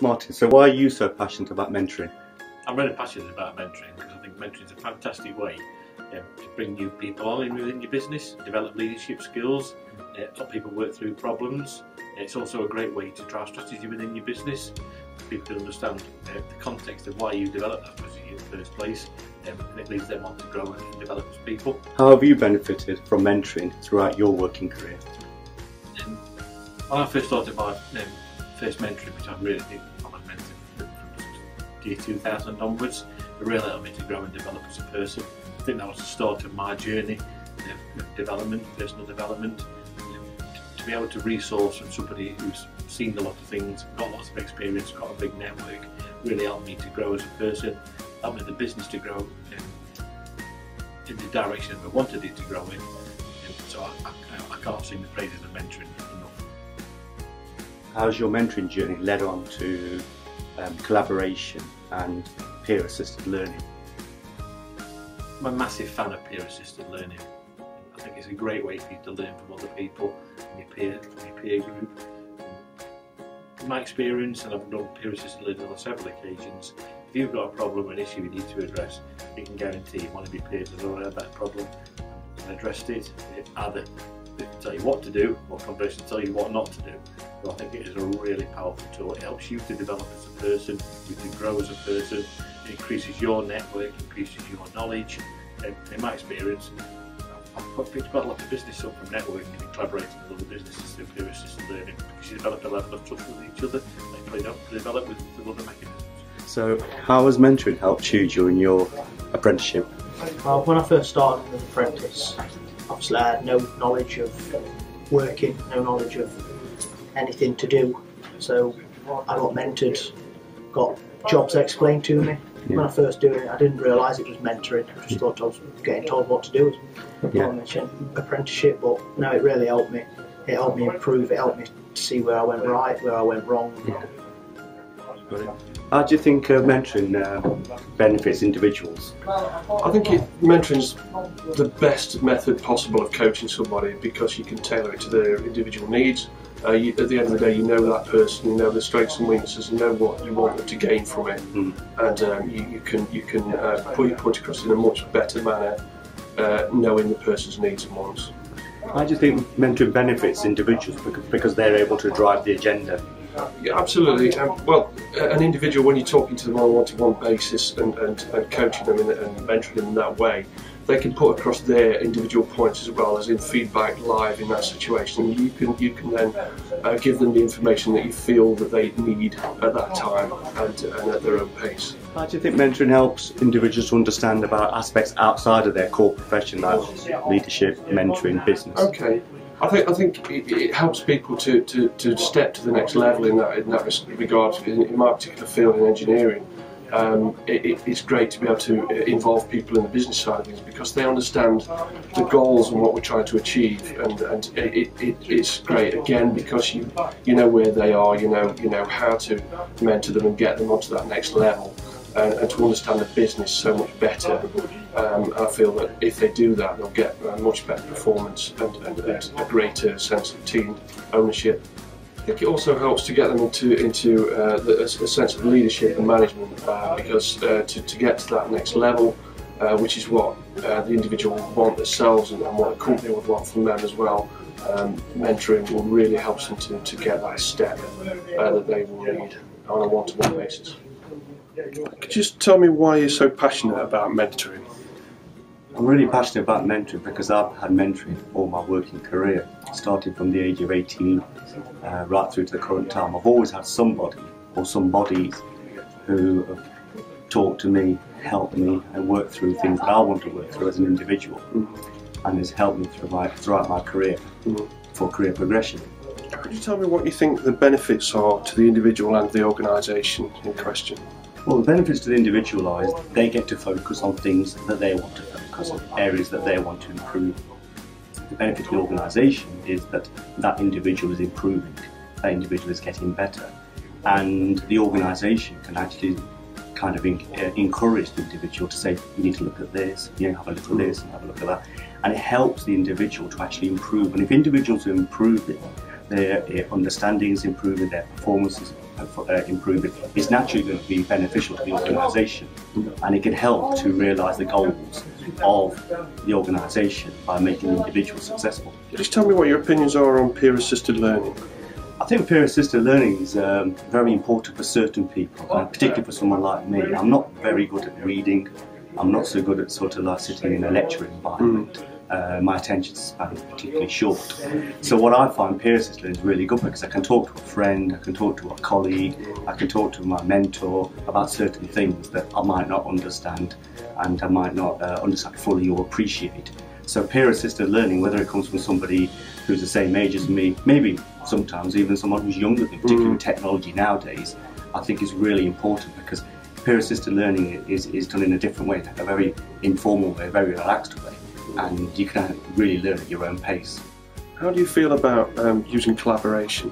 Martin, so why are you so passionate about mentoring? I'm really passionate about mentoring because I think mentoring is a fantastic way to bring new people on in within your business, develop leadership skills, uh, help people work through problems. It's also a great way to drive strategy within your business. People can understand uh, the context of why you developed that strategy in the first place, um, and it leads them on to grow and develop as people. How have you benefited from mentoring throughout your working career? Um, when I first started my um, first mentoring, which I really did, I was mentored from year 2000 onwards, it really helped me to grow and develop as a person. I think that was the start of my journey of development, personal development. To be able to resource from somebody who's seen a lot of things, got lots of experience, got a big network, really helped me to grow as a person, helped me the business to grow in, the direction I wanted it to grow in. So I, I, I can't sing the praises of mentoring enough. How's your mentoring journey led on to um, collaboration and peer assisted learning? I'm a massive fan of peer assisted learning. I think it's a great way for you to learn from other people and your peer, your peer group. In my experience, and I've done peer assisted learning on several occasions, if you've got a problem or an issue you need to address, you can guarantee one of your peers has already had that problem and addressed it. Either they can tell you what to do or conversely tell you what not to do. So I think it is a really powerful tool. It helps you to develop as a person, you can grow as a person, it increases your network, increases your knowledge. And in my experience, I've picked quite a lot of business up from networking and collaborating with other businesses through peer assisted learning because you develop a level of trust with each other and they don't develop with, with other mechanisms. So, how has mentoring helped you during your apprenticeship? Well, when I first started as an apprentice, had no knowledge of working, no knowledge of anything to do. So I got mentored, got jobs explained to me. Yeah. When I first doing it, I didn't realise it was mentoring. I just thought I was getting told what to do. Yeah. An apprenticeship, but no, it really helped me. It helped me improve. It helped me to see where I went right, where I went wrong. Yeah. How do you think uh, mentoring uh, benefits individuals? I think it, mentoring's the best method possible of coaching somebody because you can tailor it to their individual needs. Uh, you, at the end of the day, you know that person, you know their strengths and weaknesses, you know what you want them to gain from it, mm. and um, you, you, can you can uh, put your point across in a much better manner, uh, knowing the person's needs and wants. I just think mentoring benefits individuals because they're able to drive the agenda yeah, absolutely. Um, well, an individual, when you're talking to them on a one-to-one basis and, and, and coaching them and, and mentoring them in that way, they can put across their individual points as well as in feedback live in that situation. You can you can then uh, give them the information that you feel that they need at that time and, and at their own pace. How do you think mentoring helps individuals to understand about aspects outside of their core profession, like leadership, mentoring, business? Okay. I think I think it, it, helps people to, to, to step to the next level in that in that regard. In, in my particular field in engineering, um, it, it's great to be able to uh, involve people in the business side of things because they understand the goals and what we're trying to achieve, and, and it, it's great again because you you know where they are, you know you know how to mentor them and get them onto that next level and, and to understand the business so much better. Um, I feel that if they do that, they'll get a much better performance and, and, and a greater sense of team ownership. I think it also helps to get them into into uh, the, a, sense of leadership and management uh, because uh, to, to get to that next level, uh, which is what uh, the individual would want themselves and, and, what the company would want from them as well, um, mentoring will really help them to, to get that step uh, that they will need on a one-to-one -one basis. Could you just tell me why you're so passionate about mentoring? I'm really passionate about mentoring because I've had mentoring all my working career, starting from the age of 18 uh, right through to the current time. I've always had somebody or some bodies who have talked to me, helped me, and worked through things that I want to work through as an individual, mm-hmm. and has helped me through my, throughout my career mm-hmm. for career progression. Could you tell me what you think the benefits are to the individual and the organisation in question? Well, the benefits to the individual individualised, they get to focus on things that they want to focus on, areas that they want to improve. The benefit to the organisation is that that individual is improving, that individual is getting better, and the organisation can actually kind of uh, encourage the individual to say, you need to look at this, you know, have a look at this, and have a look at that. And it helps the individual to actually improve. And if individuals are improving, their understanding is improving, their performance is uh, improving, it's naturally going to be beneficial to the organisation and it can help to realise the goals of the organisation by making the individual successful. Just tell me what your opinions are on peer assisted learning. I think peer assisted learning is um, very important for certain people, and particularly for someone like me. I'm not very good at reading, I'm not so good at sort of like sitting in a lecture environment. Uh, my attention span is particularly short. So what I find peer assisted learning is really good because I can talk to a friend, I can talk to a colleague, I can talk to my mentor about certain things that I might not understand and I might not uh, understand fully or appreciate. So peer assisted learning, whether it comes from somebody who's the same age as me, maybe sometimes even someone who's younger than me, particularly with technology nowadays, I think is really important because peer assisted learning is, is done in a different way, a very informal way, a very relaxed way, and you can really learn at your own pace. How do you feel about um, using collaboration?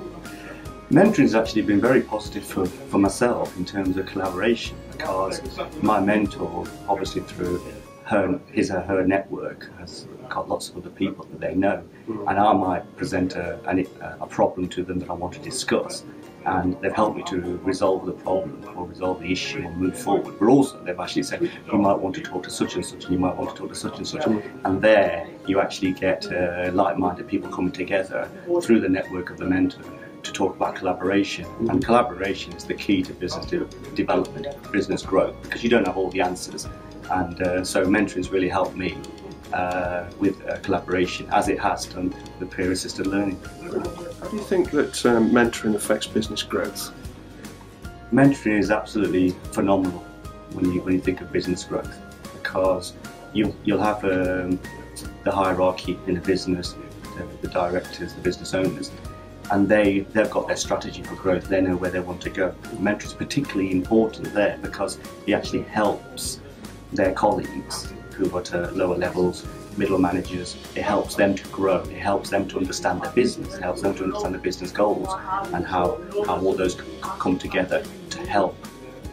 Mentoring has actually been very positive for, for myself in terms of collaboration because my mentor, obviously through her, his or her network, has got lots of other people that they know, and I might present a, a, a problem to them that I want to discuss, and they've helped me to resolve the problem or resolve the issue and move forward. But also, they've actually said you might want to talk to such and such, and you might want to talk to such and such, and there you actually get uh, like-minded people coming together through the network of the mentor to talk about collaboration. And collaboration is the key to business de development, business growth, because you don't have all the answers. And uh, so mentoring's really helped me uh, with uh, collaboration, as it has done with peer-assisted learning. How do you think that um, mentoring affects business growth? Mentoring is absolutely phenomenal when you when you think of business growth, because you you'll have um, the hierarchy in a business, the, the directors, the business owners, and they they've got their strategy for growth. They know where they want to go. Mentoring is particularly important there because it actually helps their colleagues who are at lower levels, middle managers, it helps them to grow, it helps them to understand the business, it helps them to understand the business goals and how, how all those come together to help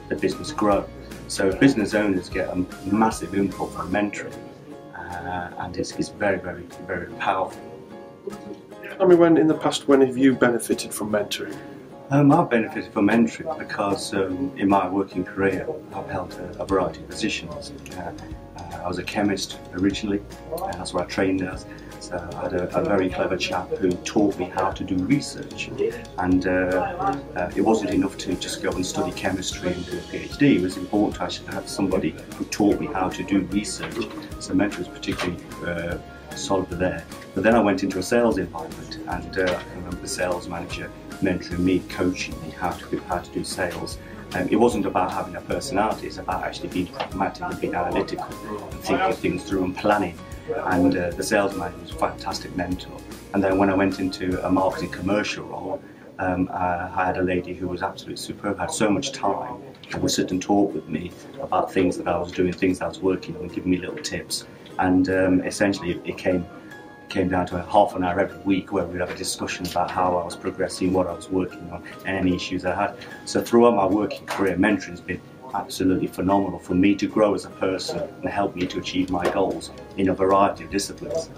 the business grow. So business owners get a massive input from mentoring uh, and it's, it's very, very, very powerful. Tell me when in the past when have you benefited from mentoring? Um, I've benefited from mentoring because um, in my working career I've held a, a variety of positions. Uh, uh, I was a chemist originally, and that's where I trained as. So I had a, a, very clever chap who taught me how to do research. And uh, uh, it wasn't enough to just go and study chemistry and do a PhD. It was important to actually have somebody who taught me how to do research. So mentor was particularly uh, solid there. But then I went into a sales environment, and uh, I remember the sales manager mentoring me, coaching me how to how to do sales. Um, it wasn't about having a personality, it's about actually being pragmatic and being analytical and thinking things through and planning. And uh, the sales manager was a fantastic mentor. And then when I went into a marketing commercial role, um, uh, I had a lady who was absolutely superb, had so much time, and would sit and talk with me about things that I was doing, things I was working on, giving me little tips. And um, essentially it became came down to a half an hour every week where we'd have a discussion about how I was progressing, what I was working on, and any issues I had. So throughout my working career, mentoring has been absolutely phenomenal for me to grow as a person and help me to achieve my goals in a variety of disciplines.